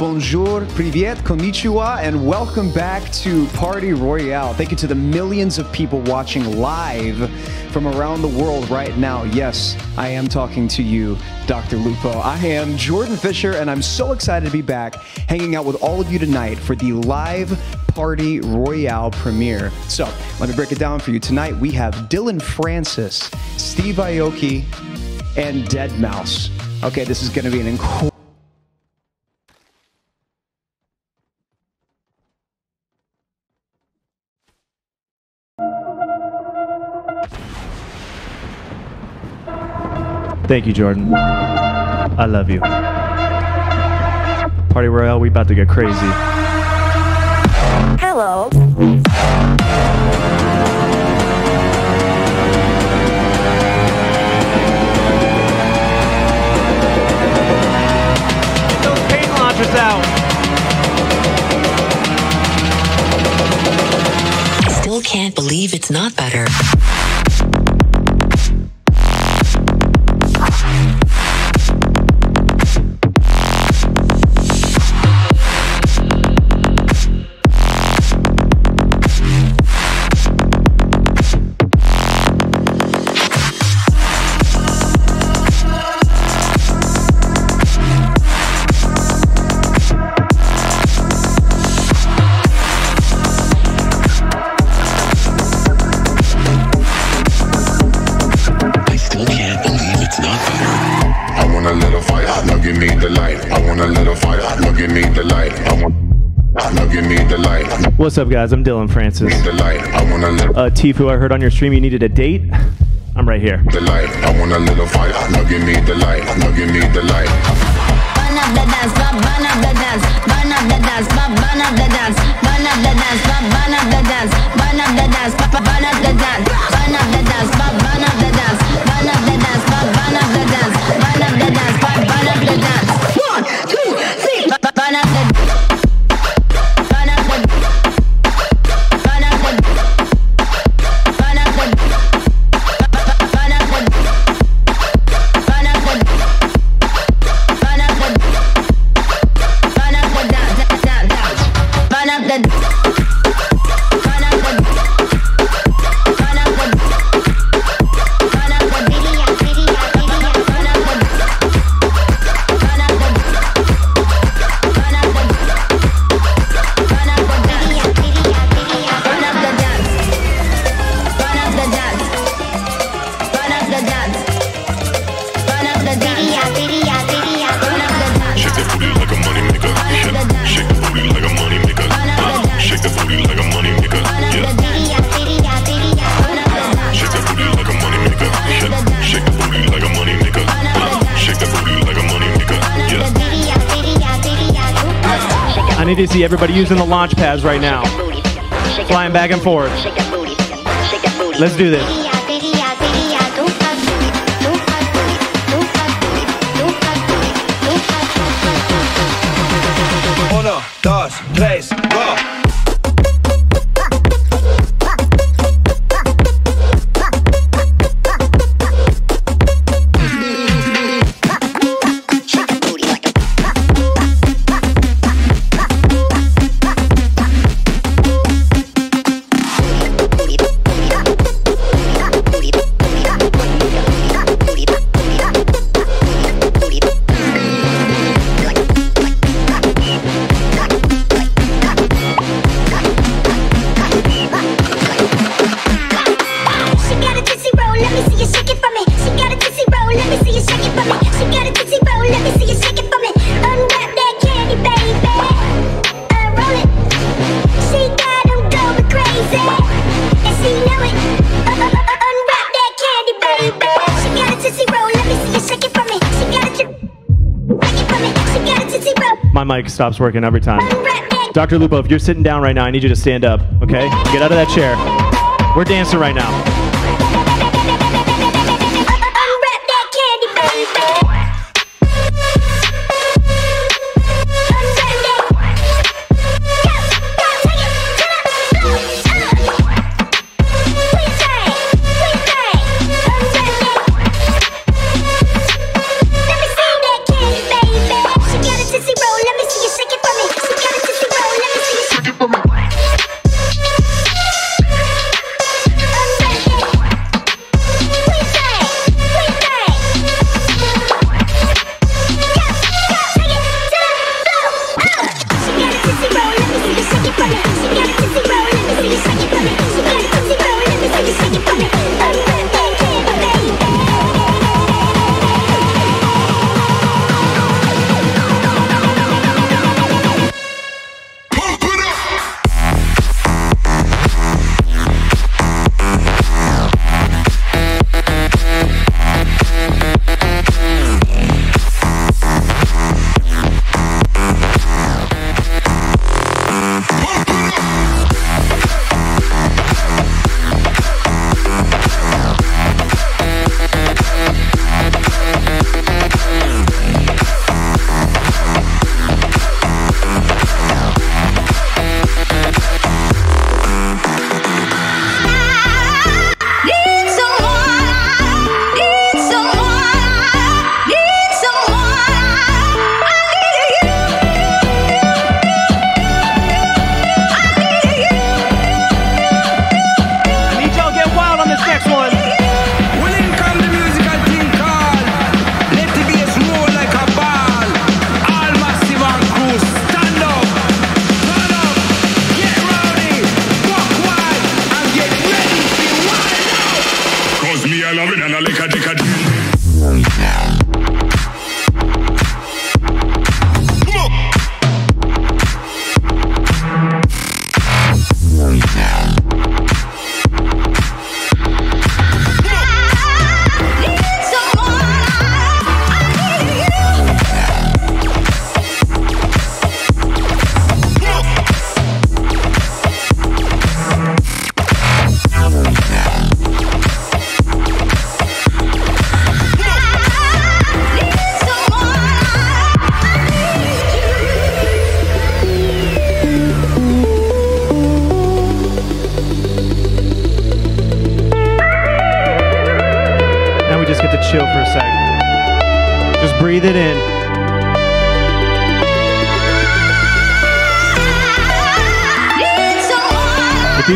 Bonjour, privyet, konnichiwa, and welcome back to Party Royale. Thank you to the millions of people watching live from around the world right now. Yes, I am talking to you, Dr. Lupo. I am Jordan Fisher, and I'm so excited to be back hanging out with all of you tonight for the live Party Royale premiere. So, let me break it down for you. Tonight, we have Dillon Francis, Steve Aoki, and deadmau5. Okay, this is going to be an incredible. Thank you, Jordan. I love you. Party Royale, we about to get crazy. Hello. Get those paint launchers out. Still can't believe it's not better. I want a little fire, now give me the light. I want, now give me the light, What's up, guys? I'm Dillon Francis. the light. I want a little, Uh, Tfue, I heard on your stream you needed a date. I'm right here. the light. I want a little fire, now give me the light. Now give me the light. Burn up the dance, burn burn up the dance, burn up the dance, burn burn up the dance, burn up the dance, burn burn up the dance, burn up the dance, burn burn up the dance, see everybody using the launch pads right now. Flying back and forth. Let's do this. Stops working every time. Dr. Lupo, if you're sitting down right now, I need you to stand up, okay? Get out of that chair. We're dancing right now.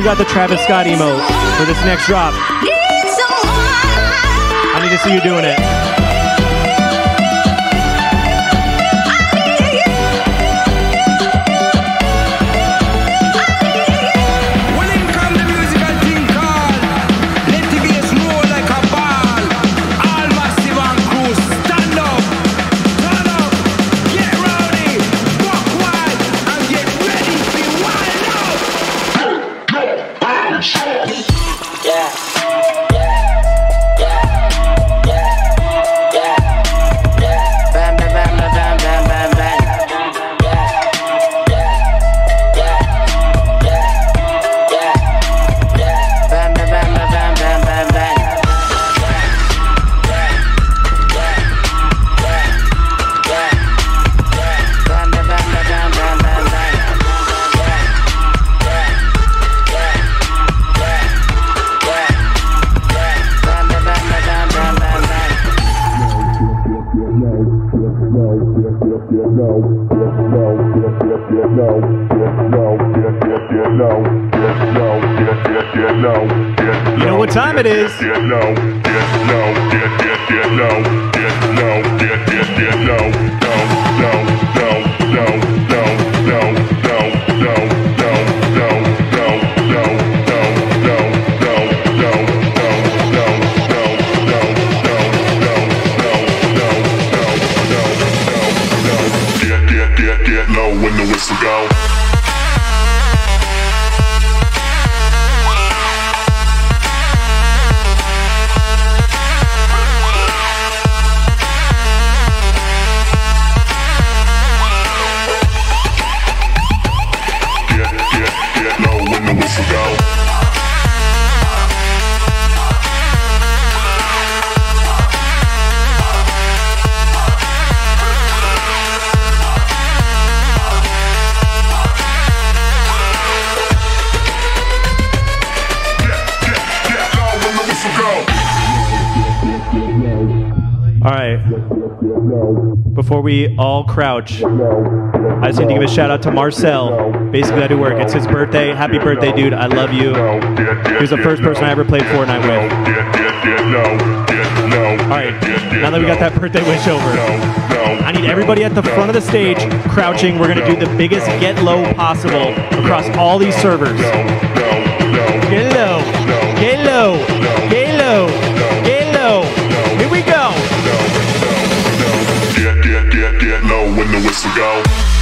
Got the Travis Scott emote for this next drop, I need to see you doing it. Before we all crouch, I just need to give a shout out to Marcel. Basically, I do work. It's his birthday. Happy birthday, dude. I love you. He was the first person I ever played Fortnite with. All right. Now that we got that birthday wish over, I need everybody at the front of the stage crouching. We're going to do the biggest get low possible across all these servers. Get low. Get low. When the whistle go.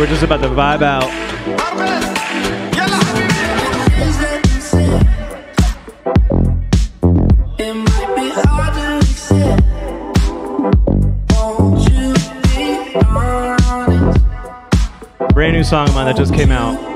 We're just about to vibe out. It might be hard to accept. Won't you be honest? Brand new song of mine that just came out.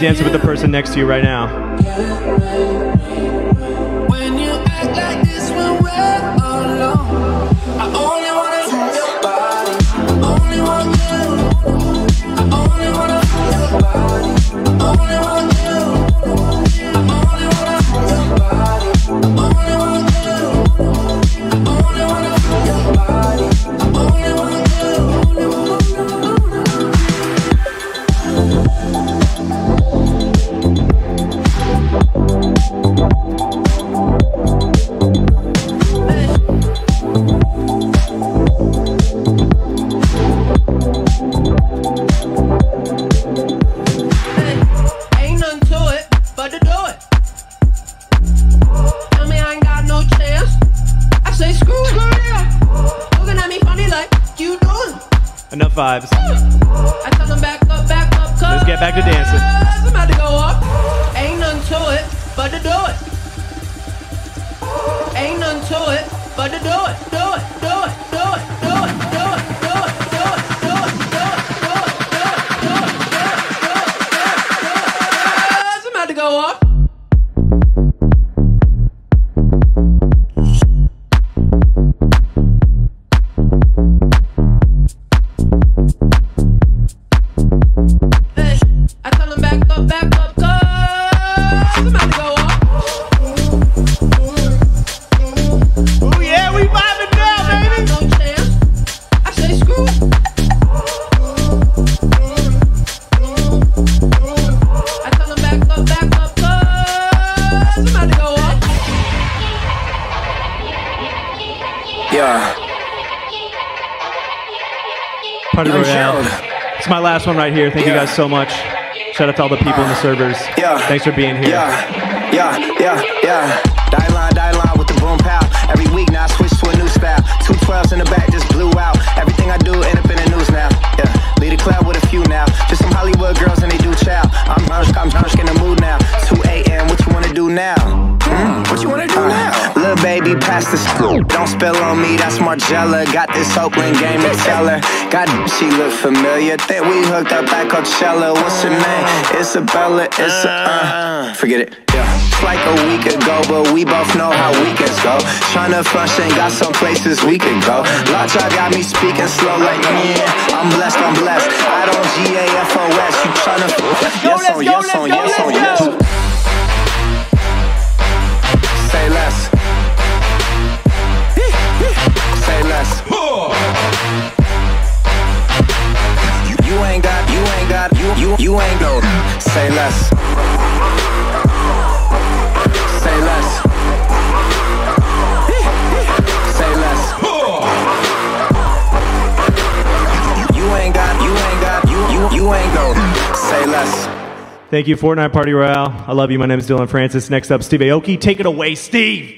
Dancing with the person next to you right now. Right here. Thank you guys so much. Shout out to all the people in the servers. Yeah. Thanks for being here. Yeah, yeah, yeah, yeah. Die line, die line with the boom pow. Every week now I switch to a new style. Two twelves in the back just blew out. Everything I do in the. Don't spill on me, that's Margiela. Got this Oakland game to tell her. God, she look familiar. Think we hooked up at Coachella. What's her name? Isabella. It's a, uh, forget it. Yeah. It's like a week ago, but we both know how weekends go. Tryna function, got some places we could go. Lot y'all got me speaking slow like, yeah, I'm blessed, I'm blessed. I don't G-A-F-O-S. You tryna, yes on, yes on, yes on, yes. Say less. You, ain't go. Say less. Say less. Say less. You ain't got, you ain't got, you, you, you ain't go. Say less. Thank you, Fortnite Party Royale. I love you. My name is Dillon Francis. Next up, Steve Aoki. Take it away, Steve.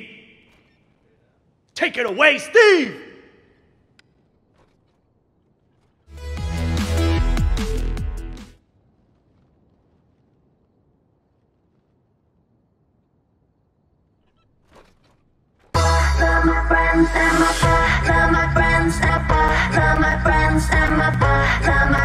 Take it away, Steve. Friends and my friends and my friends and my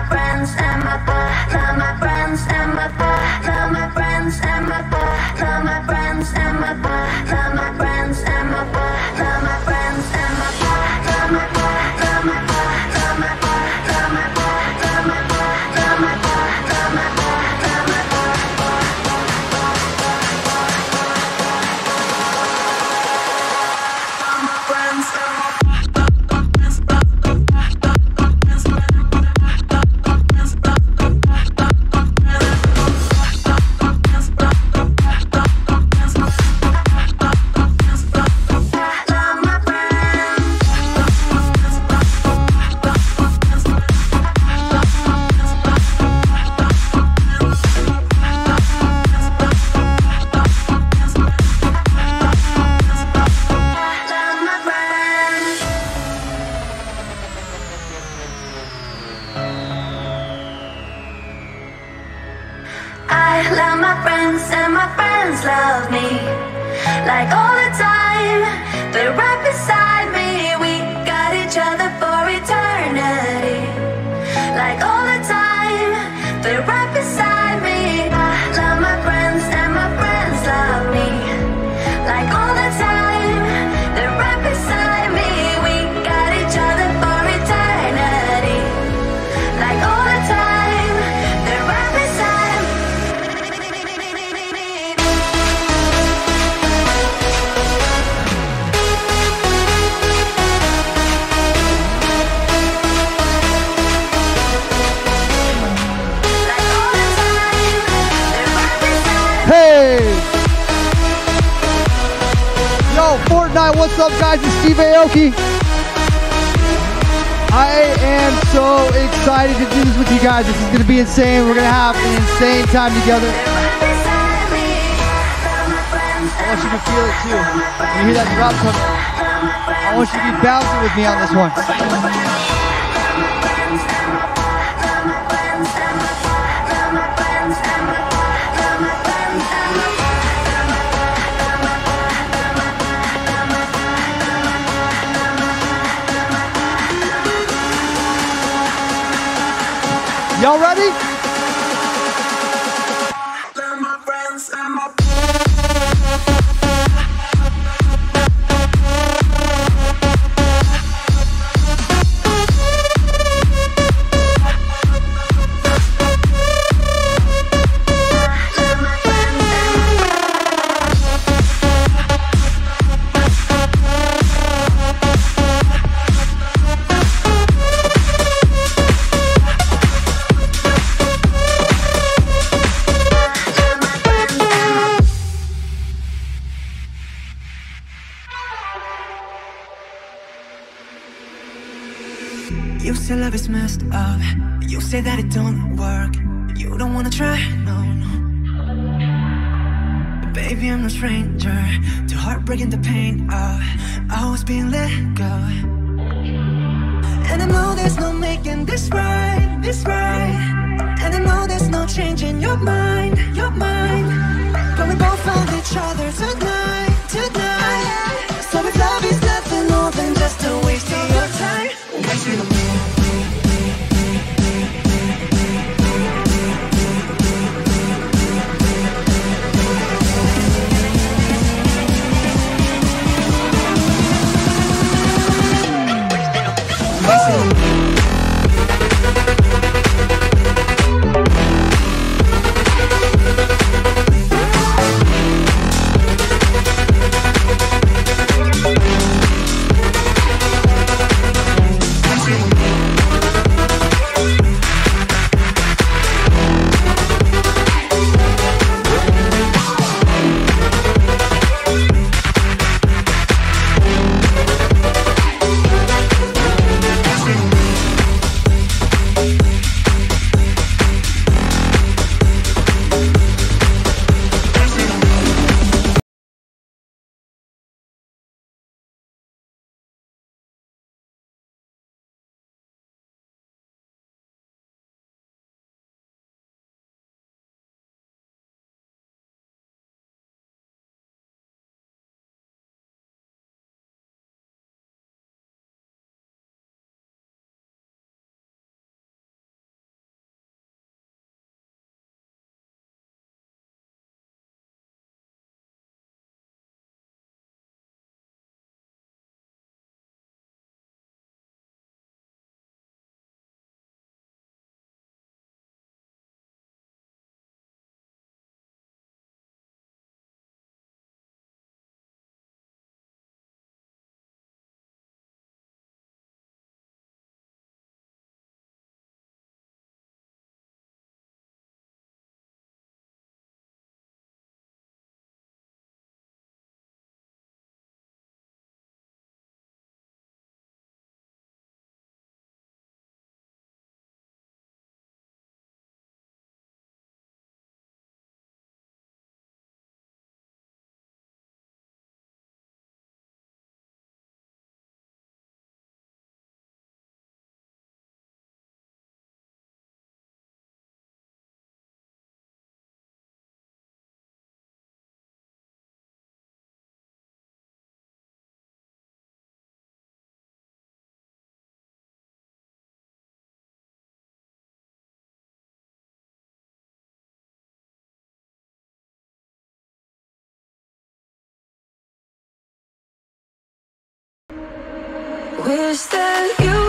Fortnite, what's up, guys? It's Steve Aoki. I am so excited to do this with you guys. This is going to be insane. We're going to have an insane time together. I want you to feel it too. You hear that drop coming, I want you to be bouncing with me on this one. Y'all ready? Up. You say that it don't work. You don't wanna try, no, no. Baby, I'm no stranger to heartbreak and the pain of always being let go. And I know there's no making this right, this right. And I know there's no changing your mind, your mind. But we both found each other tonight, Wish that you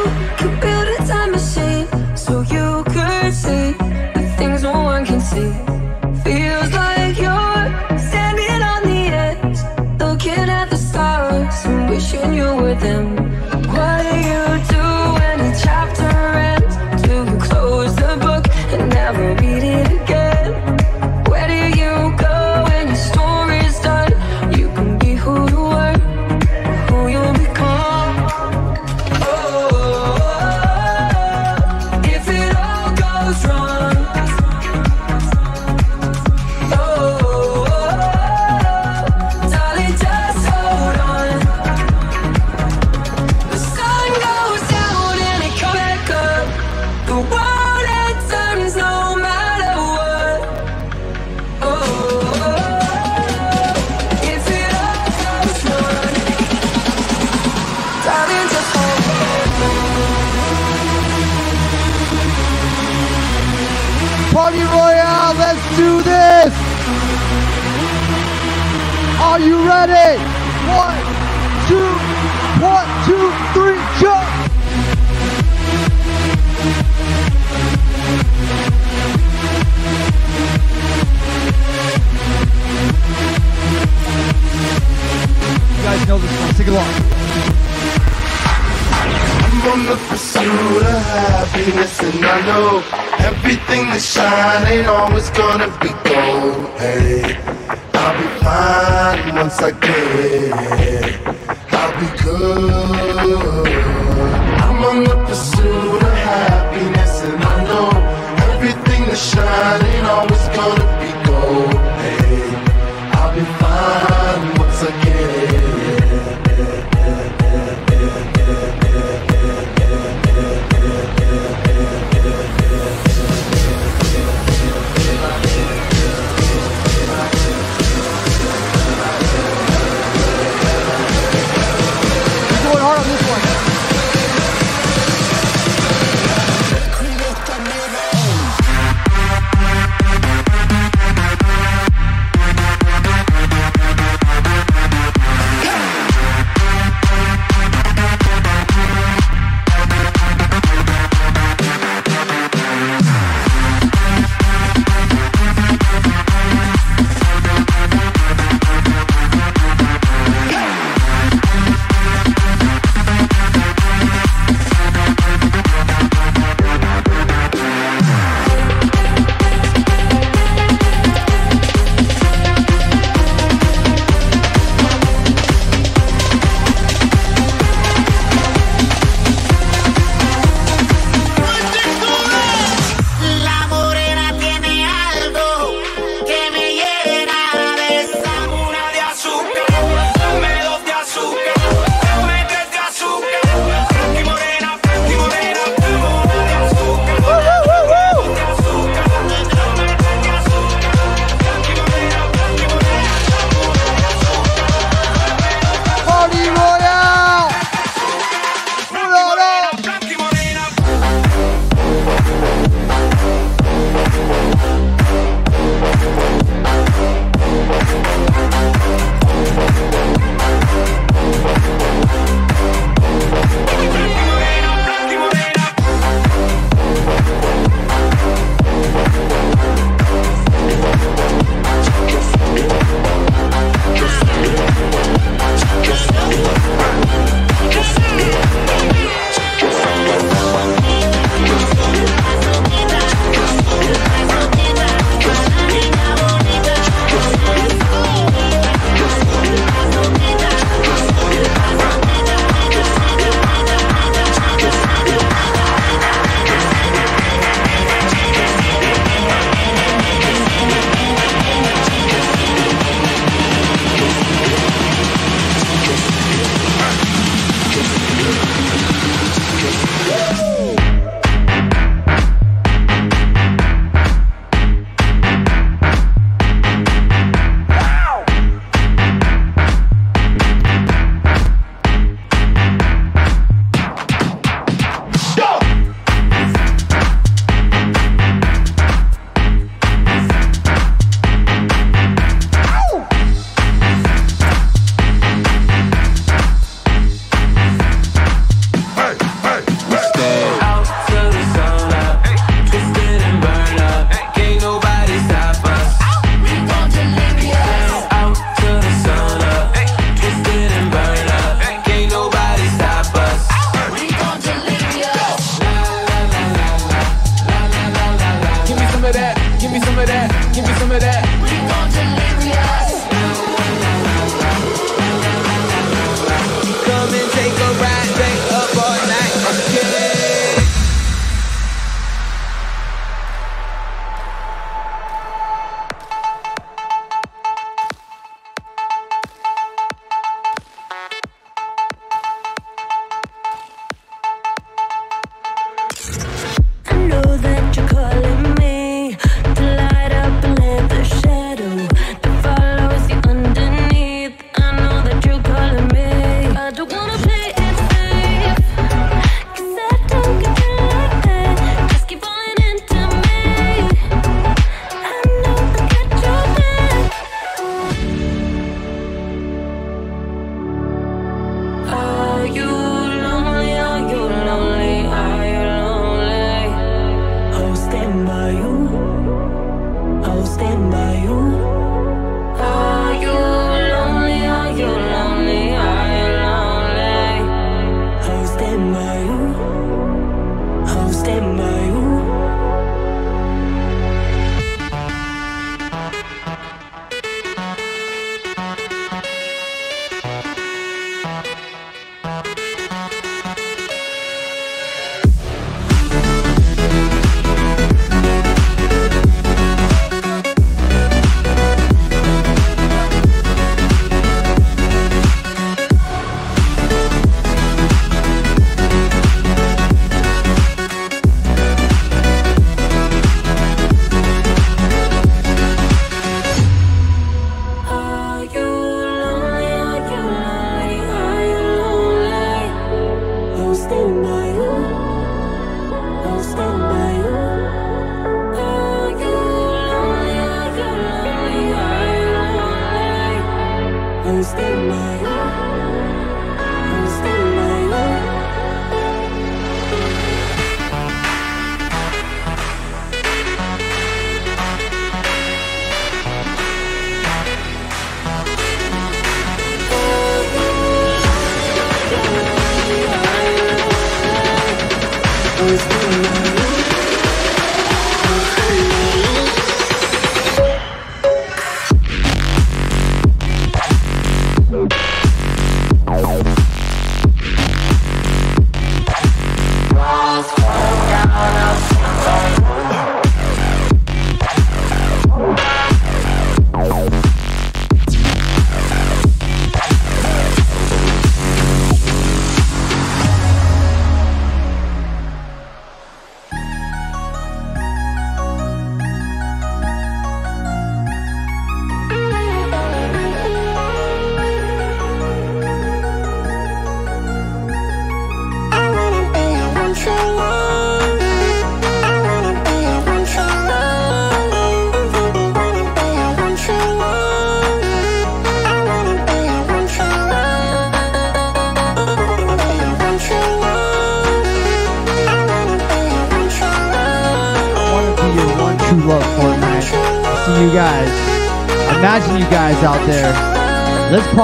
know this one, sing along. I'm on the pursuit of happiness, and I know everything that shine ain't always gonna be gold. Hey, I'll be fine once I get it. I'll be good. I'm on the pursuit of happiness, and I know everything that shine ain't always gonna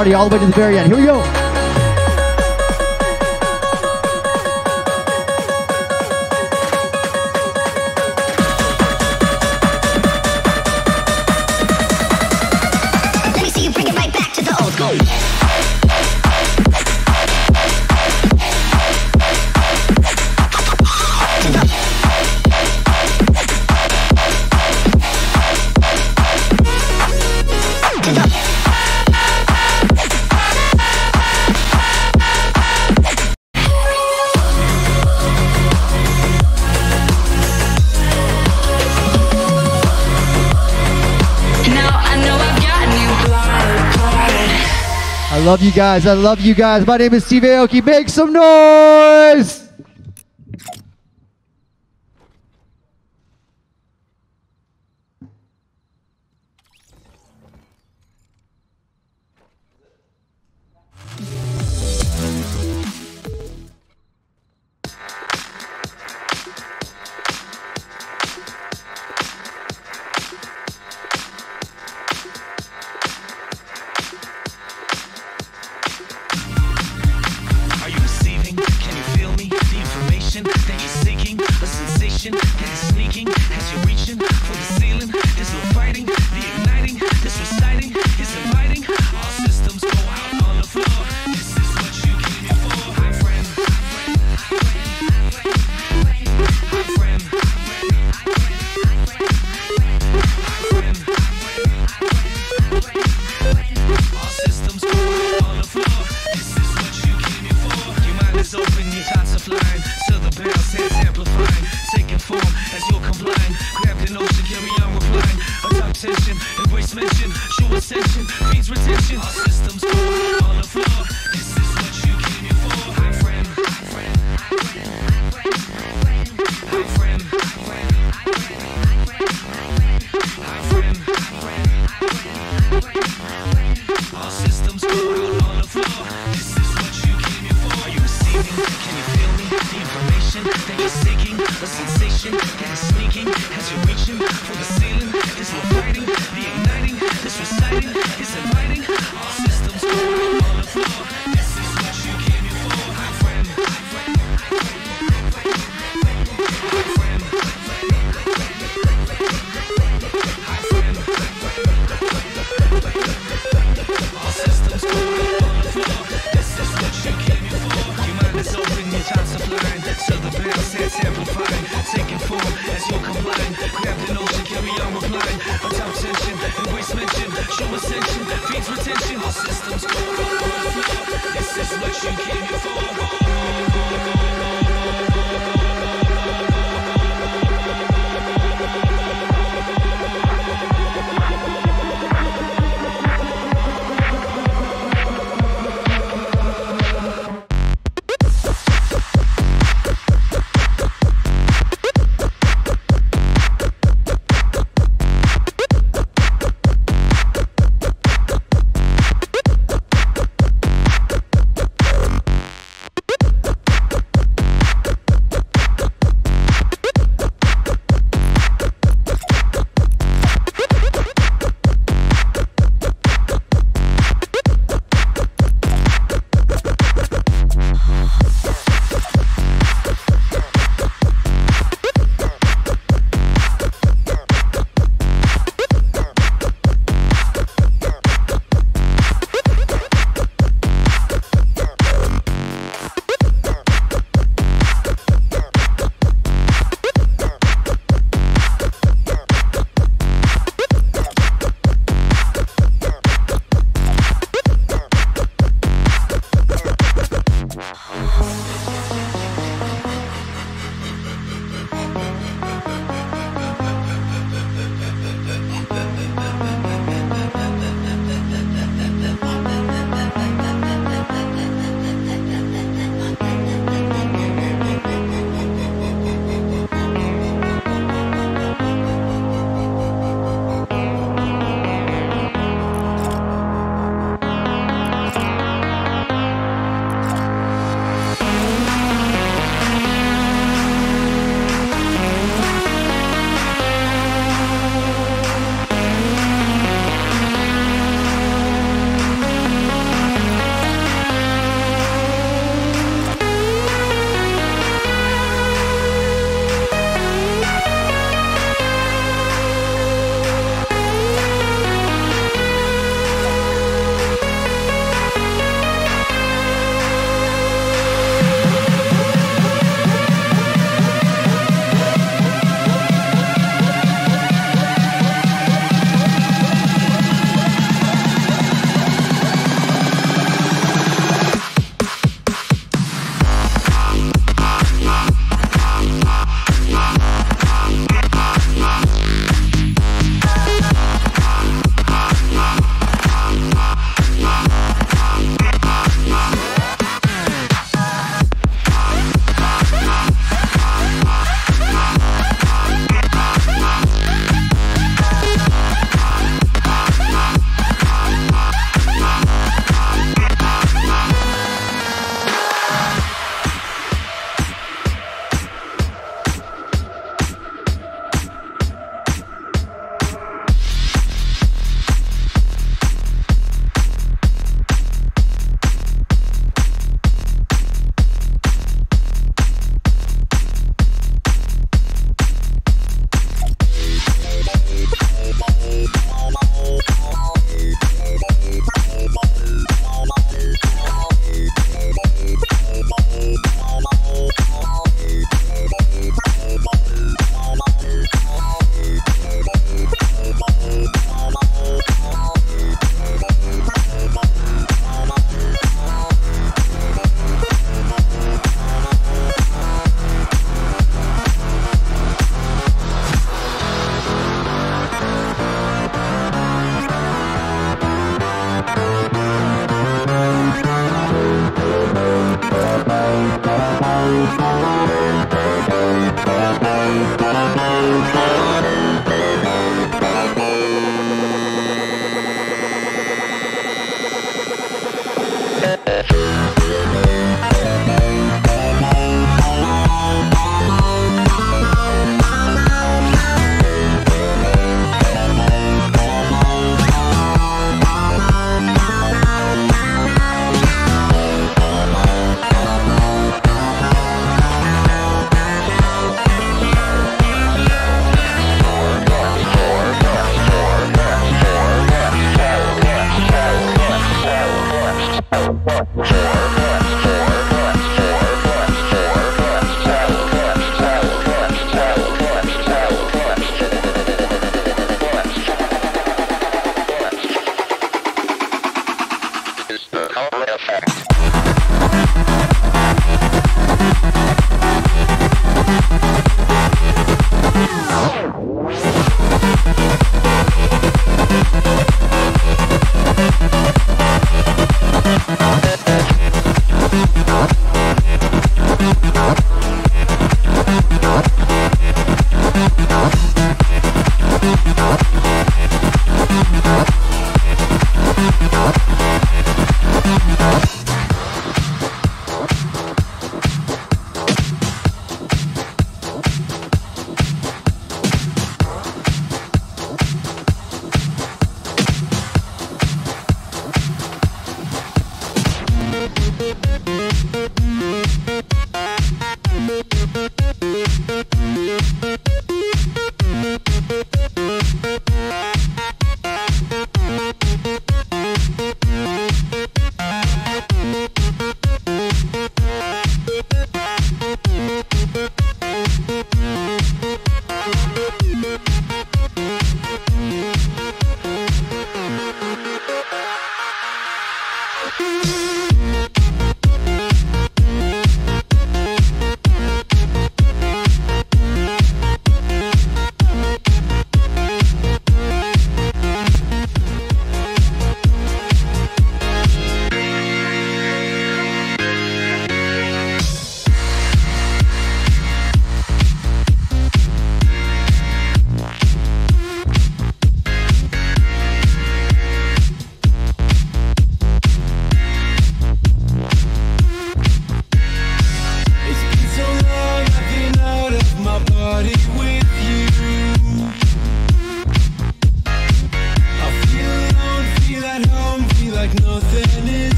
party all the way to the very end. Here we go. I love you guys. I love you guys. My name is Steve Aoki. Make some noise!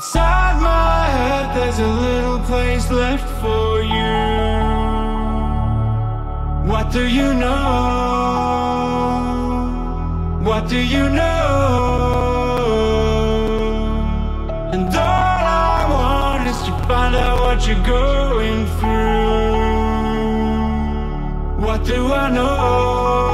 Inside my head, there's a little place left for you. What do you know? What do you know? And all I want is to find out what you're going through. What do I know?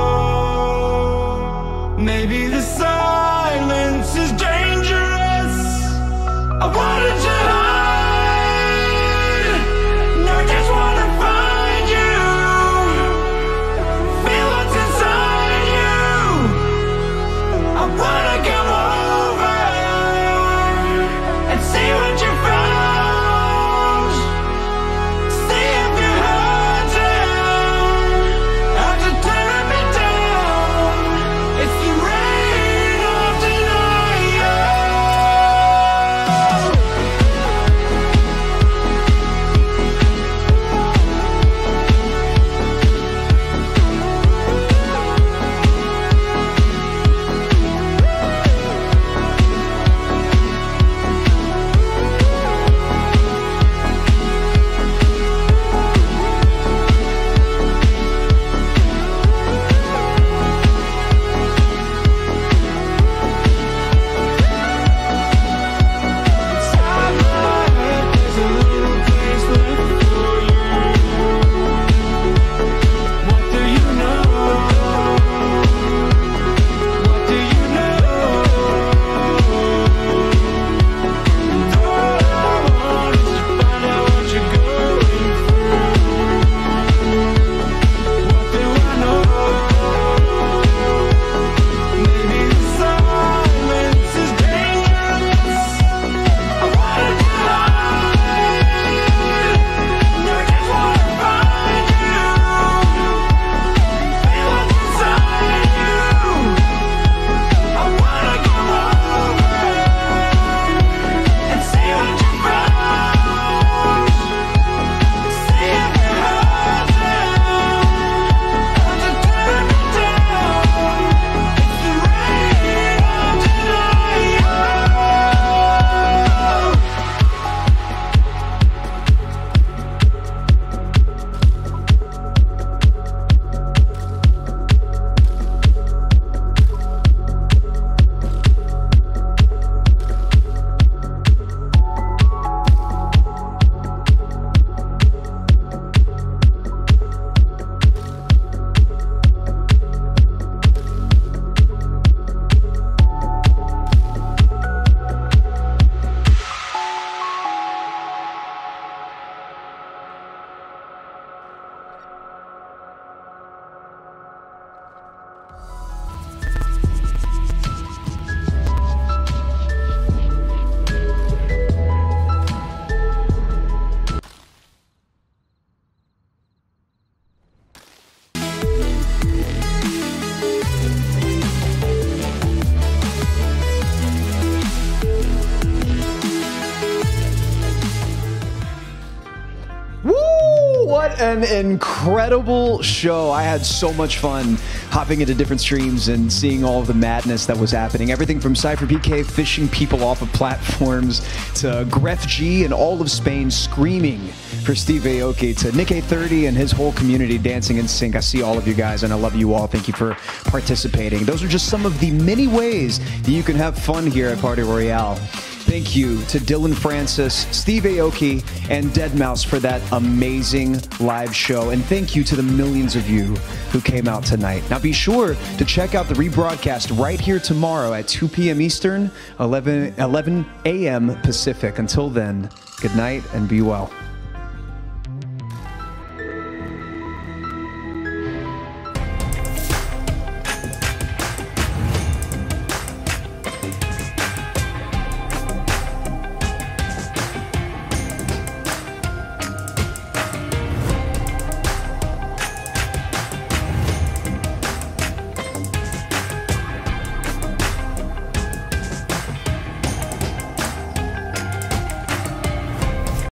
An incredible show. I had so much fun hopping into different streams and seeing all of the madness that was happening. Everything from Cypher PK fishing people off of platforms to Grefg and all of Spain screaming for Steve Aoki to NickEh30 and his whole community dancing in sync. I see all of you guys and I love you all. Thank you for participating. Those are just some of the many ways that you can have fun here at Party Royale. Thank you to Dillon Francis, Steve Aoki, and Deadmau5 for that amazing live show. And thank you to the millions of you who came out tonight. Now be sure to check out the rebroadcast right here tomorrow at 2 p.m. Eastern, 11, 11 a.m. Pacific. Until then, good night and be well.